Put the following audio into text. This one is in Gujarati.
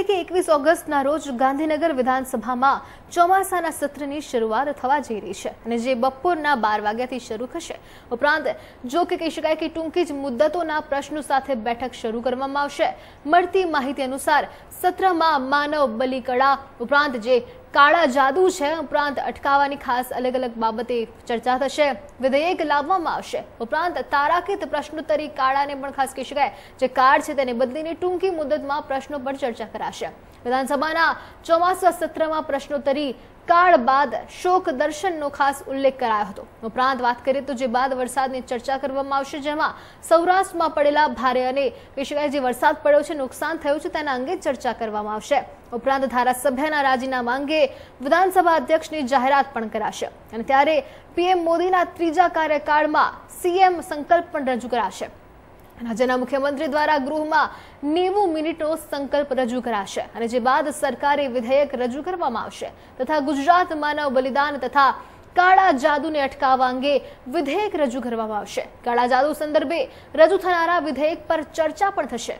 એટલે કે એકવીસ ઓગસ્ટના રોજ ગાંધીનગર વિધાનસભામાં ચોમાસાના સત્રની શરૂઆત થવા જઈ રહી છે અને જે બપોરના બાર વાગ્યાથી શરૂ થશે. ઉપરાંત, જો કે કહી શકાય કે ટૂંકી જ મુદ્દતોના પ્રશ્નો સાથે બેઠક શરૂ કરવામાં આવશે. મળતી માહિતી અનુસાર, સત્રમાં માનવ બલિકળા, ઉપરાંત જે કાળા જાદુ છે, ઉપરાંત અટકાવવાની ખાસ અલગ અલગ બાબતે ચર્ચા થશે, વિધેયક લાવવામાં આવશે. ઉપરાંત તારાકીત પ્રશ્નોત્તરી કાળાને પણ ખાસ કહી શકાય જે કાર્ડ છે તેને બદલીને ટૂંકી મુદતમાં પ્રશ્નો પર ચર્ચા કરાશે. વિધાનસભાના ચોમાસા સત્રમાં પ્રશ્નોત્તરી કાળ બાદ શોક દર્શનનો ખાસ ઉલ્લેખ કરાયો હતો. ઉપરાંત વાત કરીએ તો જે બાદ વરસાદની ચર્ચા કરવામાં આવશે, જેમાં સૌરાષ્ટ્રમાં પડેલા ભારે અને કહી જે વરસાદ પડ્યો છે, નુકસાન થયું છે, તેના અંગે ચર્ચા કરવામાં આવશે. ઉપરાંત ધારાસભ્યના રાજીનામા અંગે વિધાનસભા અધ્યક્ષની જાહેરાત પણ કરાશે. અને ત્યારે પીએમ મોદીના ત્રીજા કાર્યકાળમાં સીએમ સંકલ્પ પણ રજૂ કરાશે. રાજ્યના મુખ્યમંત્રી દ્વારા ગૃહમાં નેવું મિનિટનો સંકલ્પ રજૂ કરાશે અને જે બાદ સરકારે વિધેયક રજૂ કરવામાં આવશે તથા ગુજરાત માનવ બલિદાન તથા કાળા જાદુને અટકાવવા અંગે વિધેયક રજૂ કરવામાં આવશે. કાળા જાદુ સંદર્ભે રજૂ થનારા વિધેયક પર ચર્ચા પણ થશે.